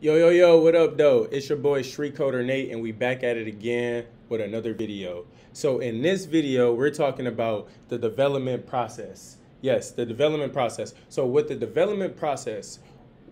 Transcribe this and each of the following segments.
Yo, yo, yo, what up, though? It's your boy Street Coder Nate, and we back at it again with another video. So in this video, we're talking about the development process. Yes, the development process. So with the development process,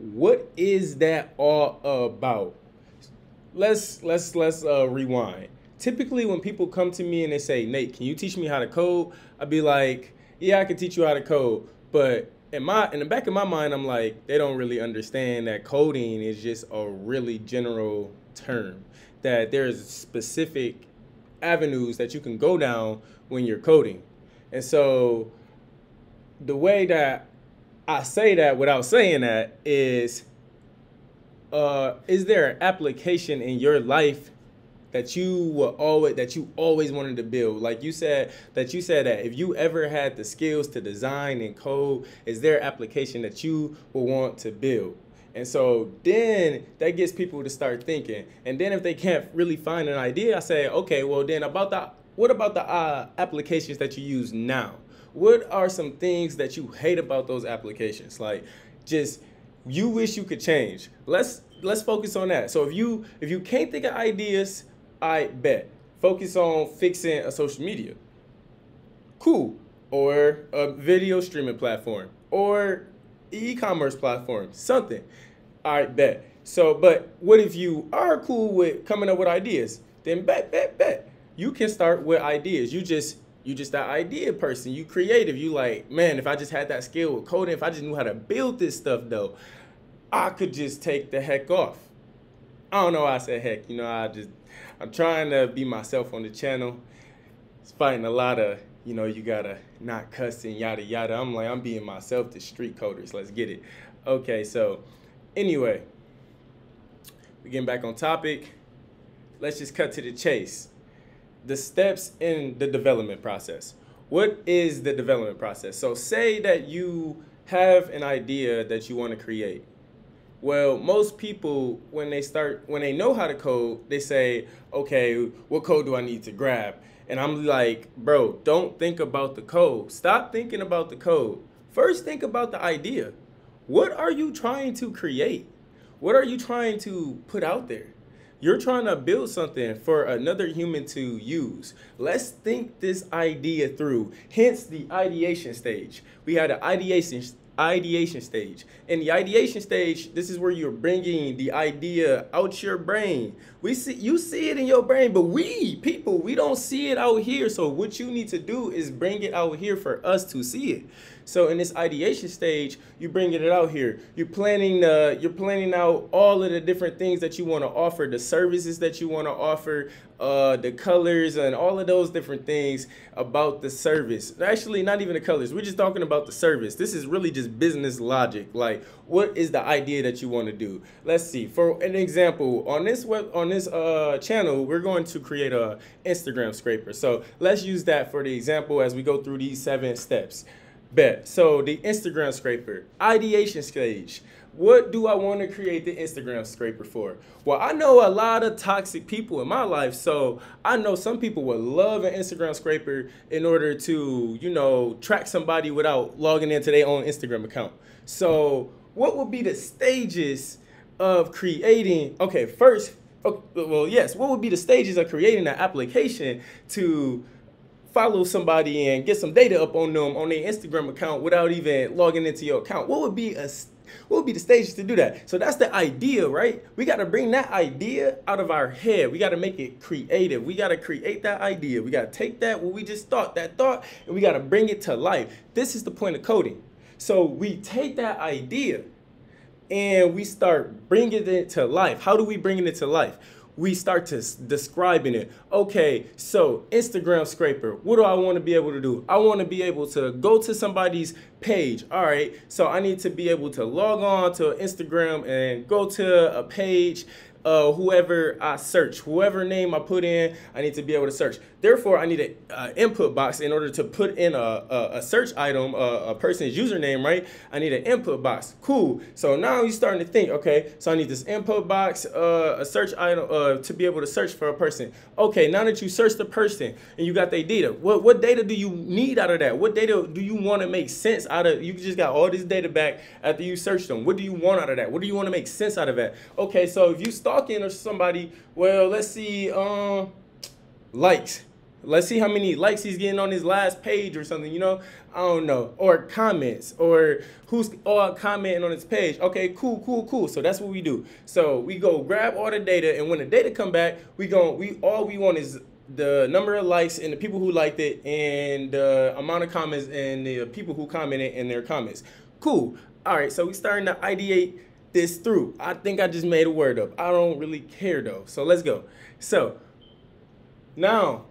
what is that all about? Let's let's let's uh, rewind. Typically, when people come to me and they say, "Nate, can you teach me how to code?" I'd be like, "Yeah, I can teach you how to code," but in my in the back of my mind, I'm like, they don't really understand that coding is just a really general term. That there's specific avenues that you can go down when you're coding. And so the way that I say that without saying that is uh, is there an application in your life that you were always that you always wanted to build. Like you said that you said that if you ever had the skills to design and code is there application that you will want to build? And so then that gets people to start thinking. And then if they can't really find an idea i say okay well then about the what about the uh, applications that you use now? What are some things that you hate about those applications? Like just you wish you could change. Let's let's focus on that. So if you if you can't think of ideas I bet. Focus on fixing a social media. Cool. Or a video streaming platform. Or e-commerce platform. Something. I bet. So, but what if you are cool with coming up with ideas? Then bet, bet, bet. You can start with ideas. You just you just that idea person. You creative. You like, man, if I just had that skill with coding, if I just knew how to build this stuff though, I could just take the heck off. I don't know why I said heck. You know, I just I'm trying to be myself on the channel. It's fighting a lot of, you know, you gotta not cussing, yada yada. I'm like, I'm being myself, the street coders. Let's get it. Okay, so anyway, we getting back on topic. Let's just cut to the chase. The steps in the development process. What is the development process? So say that you have an idea that you want to create well, most people when they start when they know how to code, they say, "Okay, what code do I need to grab?" And I'm like, "Bro, don't think about the code. Stop thinking about the code. First think about the idea. What are you trying to create? What are you trying to put out there? You're trying to build something for another human to use. Let's think this idea through. Hence the ideation stage. We had an ideation ideation stage. In the ideation stage, this is where you're bringing the idea out your brain. We see you see it in your brain, but we people, we don't see it out here. So what you need to do is bring it out here for us to see it. So in this ideation stage, you're bringing it out here. You're planning you're planning out all of the different things that you want to offer, the services that you want to offer, uh, the colors and all of those different things about the service. Actually, not even the colors. We're just talking about the service. This is really just business logic. Like, what is the idea that you want to do? Let's see. For an example, on this web on this uh, channel, we're going to create a Instagram scraper. So let's use that for the example as we go through these seven steps. Bet. So the Instagram scraper, ideation stage. What do I want to create the Instagram scraper for? Well, I know a lot of toxic people in my life, so I know some people would love an Instagram scraper in order to, you know, track somebody without logging into their own Instagram account. So, what would be the stages of creating? Okay, first, okay, well, yes, what would be the stages of creating an application to follow somebody and get some data up on them on their Instagram account without even logging into your account? What would be a what would be the stages to do that? So that's the idea, right? We got to bring that idea out of our head. We got to make it creative. We got to create that idea. We got to take that what we just thought, that thought, and we got to bring it to life. This is the point of coding. So we take that idea and we start bringing it to life. How do we bring it to life? We start to describing it. Okay, so Instagram scraper, what do I want to be able to do? I want to be able to go to somebody's page. All right, so I need to be able to log on to Instagram and go to a page uh, whoever I search, whoever name I put in, I need to be able to search. Therefore I need an uh, input box in order to put in a, a, a search item, a, a, person's username, right? I need an input box. Cool. So now you're starting to think, okay, so I need this input box, uh, a search item uh, to be able to search for a person. Okay, now that you search the person and you got their data, what, what data do you need out of that? What data do you want to make sense out of? You just got all this data back after you searched them. What do you want out of that? What do you want to make sense out of that? Okay, so if you stalking or somebody, well, let's see, um, likes. Let's see how many likes he's getting on his last page or something, you know? I don't know. Or comments or who's all commenting on his page. Okay, cool, cool, cool. So that's what we do. So we go grab all the data and when the data come back, we go we all we want is the number of likes and the people who liked it and the amount of comments and the people who commented in their comments. Cool. All right, so we starting to ideate this through. I think I just made a word up. I don't really care though. So let's go. So now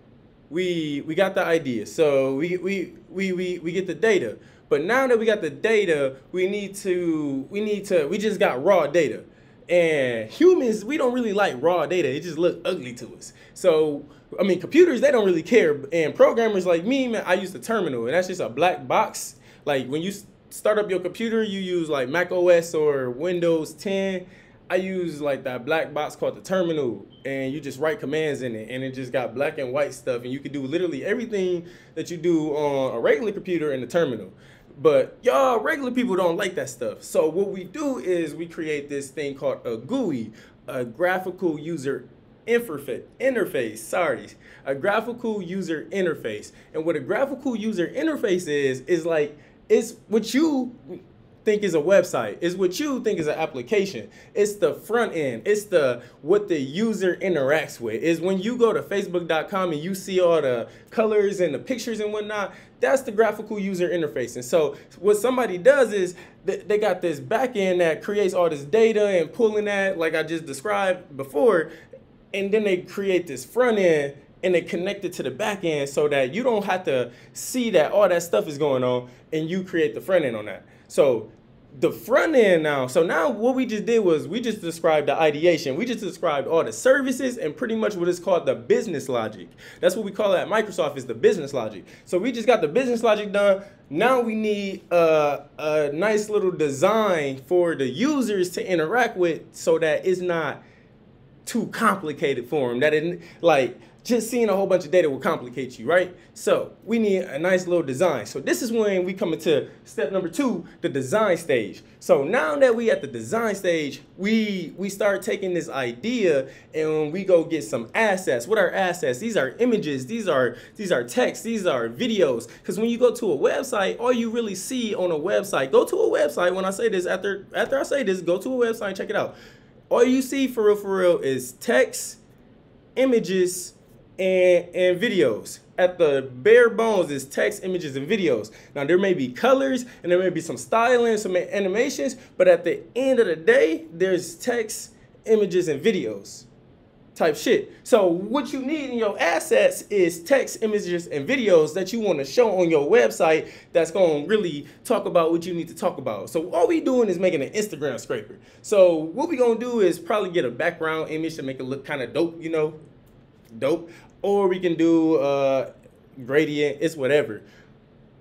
we we got the idea. So we we we we, we get the data. But now that we got the data, we need to we need to we just got raw data. And humans, we don't really like raw data. It just look ugly to us. So I mean, computers they don't really care. And programmers like me, man, I use the terminal, and that's just a black box. Like when you start up your computer, you use like Mac OS or Windows 10. I use like that black box called the terminal, and you just write commands in it, and it just got black and white stuff, and you can do literally everything that you do on a regular computer in the terminal. But y'all, regular people don't like that stuff. So what we do is we create this thing called a GUI, a graphical user interface. Interface, sorry, a graphical user interface. And what a graphical user interface is is like it's what you think is a website. It's what you think is an application. It's the front end. It's the what the user interacts with. Is when you go to facebook.com and you see all the colors and the pictures and whatnot, that's the graphical user interface. And so what somebody does is they got this back end that creates all this data and pulling that like I just described before. And then they create this front end and they connect it to the back end so that you don't have to see that all that stuff is going on and you create the front end on that. So the front end now, so now what we just did was we just described the ideation. We just described all the services and pretty much what is called the business logic. That's what we call it at Microsoft is the business logic. So we just got the business logic done. Now we need a, a nice little design for the users to interact with so that it's not too complicated for them. That it like just seeing a whole bunch of data will complicate you, right? So we need a nice little design. So this is when we come into step number two, the design stage. So now that we at the design stage, we we start taking this idea and we go get some assets. What are assets? These are images, these are these are texts, these are videos. Because when you go to a website, all you really see on a website, go to a website. When I say this, after after I say this, go to a website, check it out. All you see for real, for real is text, images, and, and videos. At the bare bones is text, images, and videos. Now there may be colors and there may be some styling, some animations, but at the end of the day, there's text, images, and videos type shit. So what you need in your assets is text, images, and videos that you want to show on your website that's going to really talk about what you need to talk about. So all we doing is making an Instagram scraper. So what we going to do is probably get a background image to make it look kind of dope, you know, dope or we can do uh, gradient, it's whatever.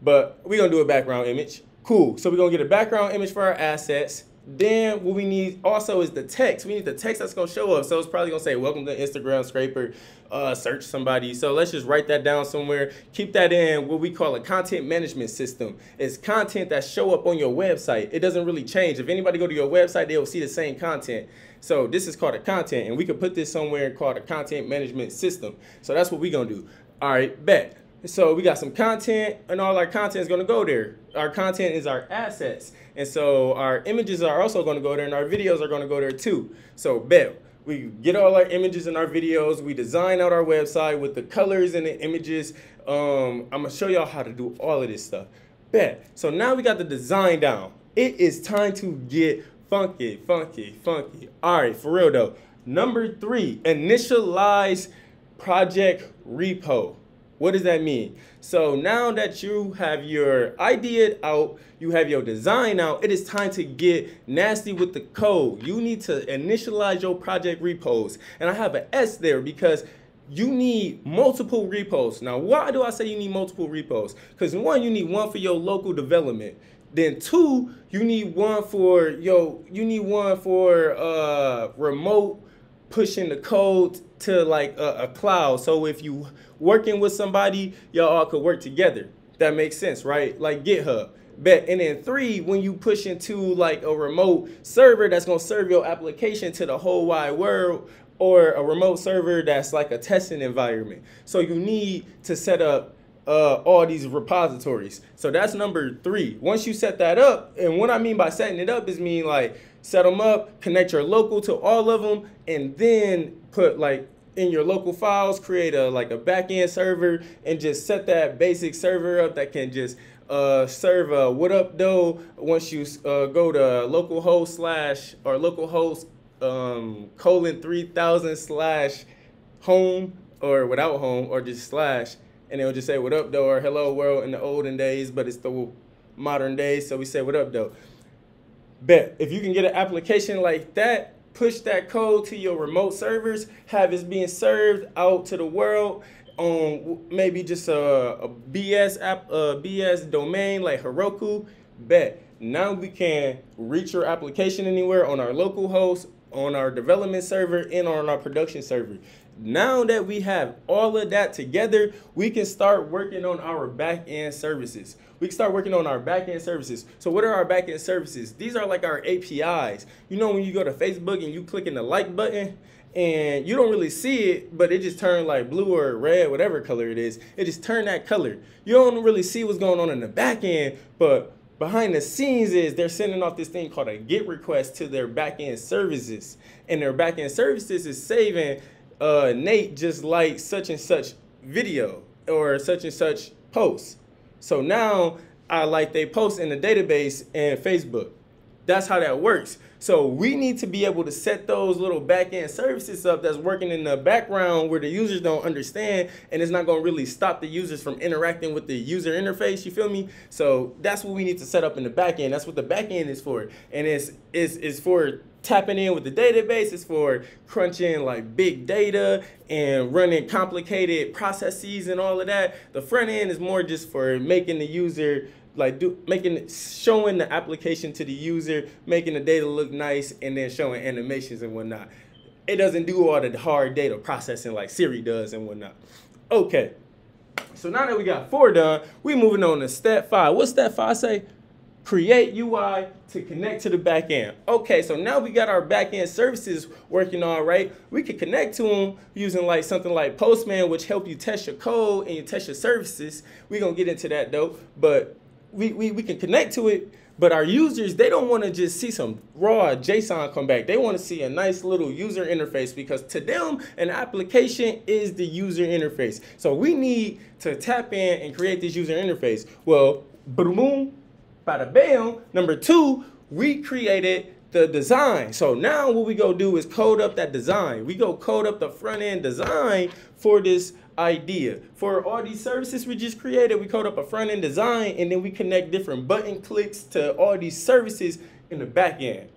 But we're gonna do a background image. Cool, so we're gonna get a background image for our assets. Then what we need also is the text. We need the text that's gonna show up. So it's probably gonna say, welcome to Instagram scraper, uh, search somebody. So let's just write that down somewhere. Keep that in what we call a content management system. It's content that show up on your website. It doesn't really change. If anybody go to your website, they'll see the same content. So this is called a content, and we could put this somewhere called a content management system. So that's what we're gonna do. All right, bet. So we got some content, and all our content is gonna go there. Our content is our assets, and so our images are also gonna go there, and our videos are gonna go there too. So bet. We get all our images and our videos. We design out our website with the colors and the images. Um, I'm gonna show y'all how to do all of this stuff. Bet. So now we got the design down. It is time to get funky, funky, funky. All right, for real though. Number three, initialize project repo. What does that mean? So now that you have your idea out, you have your design out, it is time to get nasty with the code. You need to initialize your project repos. And I have an S there because you need multiple repos. Now, why do I say you need multiple repos? Because one, you need one for your local development. Then two, you need one for yo, you need one for uh remote pushing the code to like a, a cloud. So if you working with somebody, y'all all could work together. That makes sense, right? Like GitHub. Bet. And then three, when you push into like a remote server that's gonna serve your application to the whole wide world, or a remote server that's like a testing environment. So you need to set up uh, all these repositories. So that's number three. Once you set that up, and what I mean by setting it up is mean like set them up, connect your local to all of them, and then put like in your local files, create a like a backend server, and just set that basic server up that can just uh, serve a what up though once you uh, go to localhost slash or localhost um, colon 3000 slash home or without home or just slash and it'll just say what up though or hello world in the olden days but it's the modern days so we say what up though bet if you can get an application like that push that code to your remote servers have it being served out to the world on maybe just a, a bs app a bs domain like heroku bet now we can reach your application anywhere on our local host on our development server and on our production server. Now that we have all of that together, we can start working on our back end services. We can start working on our back end services. So what are our back end services? These are like our APIs. You know when you go to Facebook and you click in the like button and you don't really see it, but it just turned like blue or red, whatever color it is. It just turned that color. You don't really see what's going on in the back end, but behind the scenes is they're sending off this thing called a GET request to their back end services. And their back end services is saving uh, Nate just like such and such video or such and such post. So now I like they post in the database and Facebook. That's how that works. So we need to be able to set those little back-end services up that's working in the background where the users don't understand and it's not going to really stop the users from interacting with the user interface. You feel me? So that's what we need to set up in the back end. That's what the back end is for. And it's, it's, it's for tapping in with the database. It's for crunching like big data and running complicated processes and all of that. The front end is more just for making the user like do making showing the application to the user, making the data look nice, and then showing animations and whatnot. It doesn't do all the hard data processing like Siri does and whatnot. Okay, so now that we got four done, we moving on to step five. What's step five say? Create UI to connect to the back end. Okay, so now we got our back end services working all right. We can connect to them using like something like Postman, which help you test your code and you test your services. We're gonna get into that though, but we, we, we can connect to it, but our users, they don't want to just see some raw JSON come back. They want to see a nice little user interface because to them, an application is the user interface. So we need to tap in and create this user interface. Well, boom, bada bam. Number two, we created the design. So now what we go do is code up that design. We go code up the front end design for this idea. For all these services we just created, we code up a front end design and then we connect different button clicks to all these services in the back end.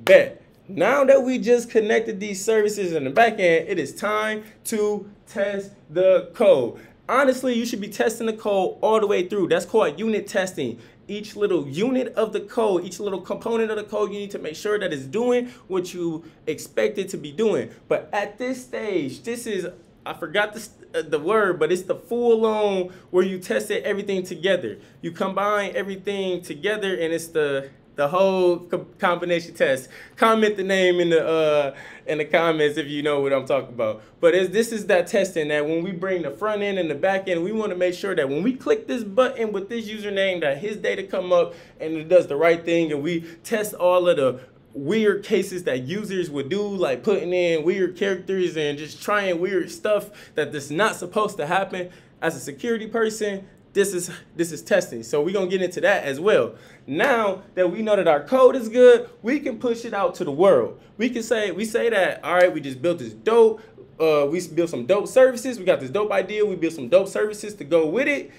Bet. Now that we just connected these services in the back end, it is time to test the code. Honestly, you should be testing the code all the way through. That's called unit testing. Each little unit of the code, each little component of the code, you need to make sure that it's doing what you expect it to be doing. But at this stage, this is I forgot the, uh, the word, but it's the full on where you tested everything together. You combine everything together, and it's the the whole co combination test. Comment the name in the uh, in the comments if you know what I'm talking about. But this is that testing that when we bring the front end and the back end, we want to make sure that when we click this button with this username, that his data come up and it does the right thing, and we test all of the weird cases that users would do, like putting in weird characters and just trying weird stuff that is not supposed to happen. As a security person, this is this is testing. So we're gonna get into that as well. Now that we know that our code is good, we can push it out to the world. We can say we say that all right, we just built this dope. Uh, we built some dope services. We got this dope idea. We built some dope services to go with it.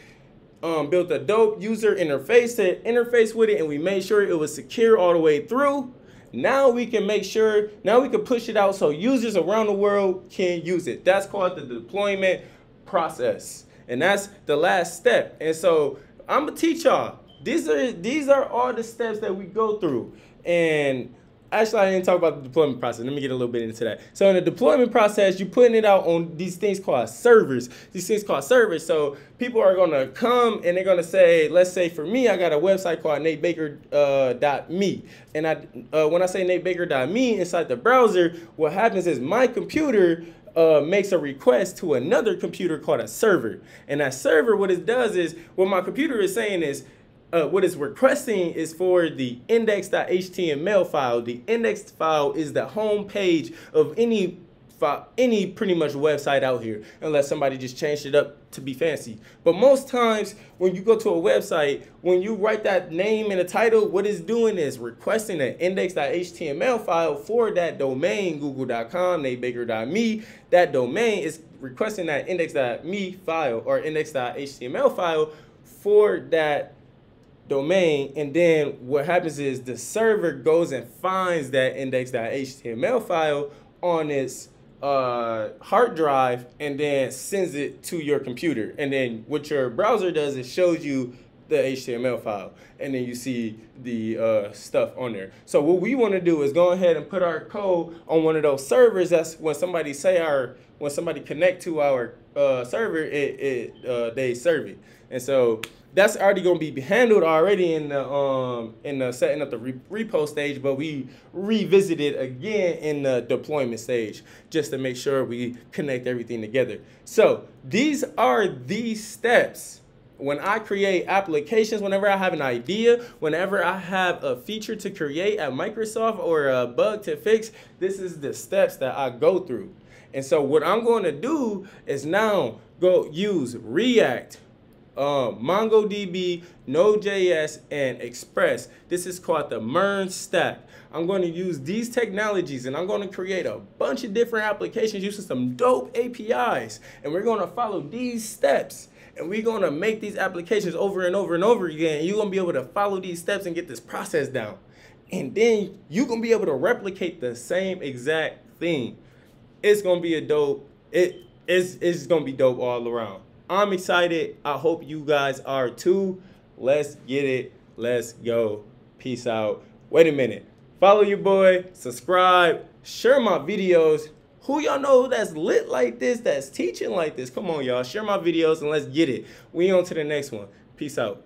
Um, built a dope user interface to interface with it, and we made sure it was secure all the way through. now we can make sure, now we can push it out so users around the world can use it. That's called the deployment process. And that's the last step. And so I'm gonna teach y'all. These are these are all the steps that we go through. And actually I didn't talk about the deployment process. Let me get a little bit into that. So in the deployment process, you're putting it out on these things called servers. These things called servers. So people are gonna come and they're gonna say, let's say for me, I got a website called natebaker.me. Uh, and I, uh, when I say natebaker.me inside the browser, what happens is my computer uh, makes a request to another computer called a server. And that server, what it does is, what my computer is saying is, uh, what it's requesting is for the index.html file. The index file is the home page of any file, any pretty much website out here, unless somebody just changed it up to be fancy. But most times when you go to a website, when you write that name in the title, what it's doing is requesting an index.html file for that domain, google.com, natebaker.me. That domain is requesting that index.me file or index.html file for that domain and then what happens is the server goes and finds that index.html file on its uh, hard drive and then sends it to your computer and then what your browser does is shows you the HTML file and then you see the uh, stuff on there. So what we want to do is go ahead and put our code on one of those servers. That's when somebody say our when somebody connect to our uh, server, it, it uh, they serve it. And so that's already going to be handled already in the um in the setting up the re repo stage, but we revisit it again in the deployment stage just to make sure we connect everything together. So these are these steps. When I create applications, whenever I have an idea, whenever I have a feature to create at Microsoft or a bug to fix, this is the steps that I go through. And so what I'm going to do is now go use React, um, MongoDB, Node.js, and Express. This is called the MERN stack. I'm going to use these technologies and I'm going to create a bunch of different applications using some dope APIs. And we're going to follow these steps. And we're going to make these applications over and over and over again. You're going to be able to follow these steps and get this process down. And then you're going to be able to replicate the same exact thing. It's going to be a dope. It, it's, it's going to be dope all around. I'm excited. I hope you guys are too. Let's get it. Let's go. Peace out. Wait a minute. Follow your boy, subscribe, share my videos. Who y'all know that's lit like this, that's teaching like this? Come on, y'all. Share my videos and let's get it. We on to the next one. Peace out.